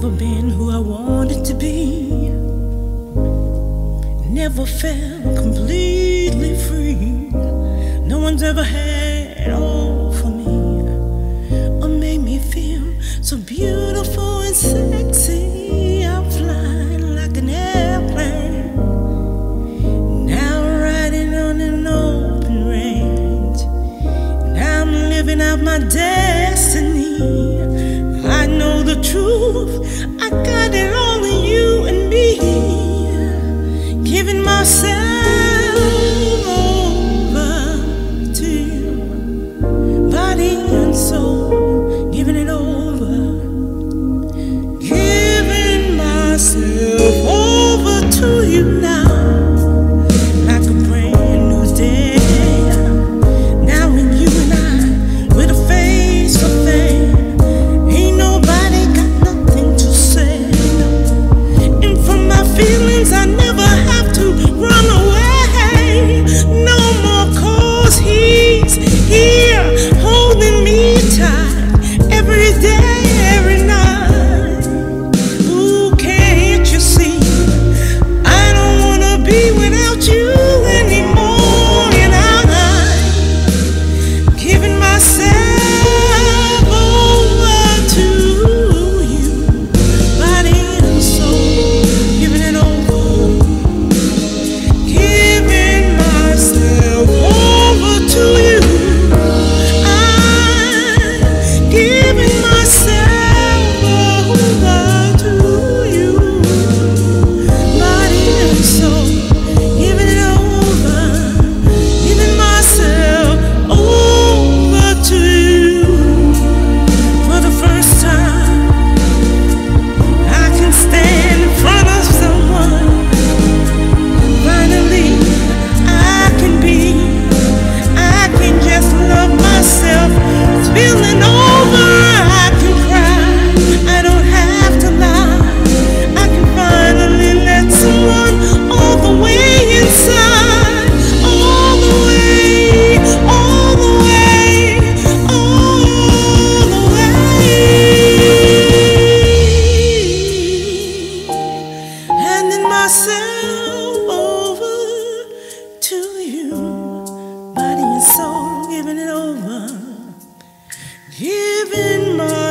never been who I wanted to be. Never felt completely free. No one's ever had all for me. Or made me feel so beautiful and sexy. I'm flying like an airplane. Now I'm riding on an open range. I'm living out my destiny. I know the truth. I got it all in you and me. Giving myself over to you, body and soul. Giving it over. Giving myself over to you now.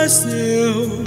myself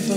for me.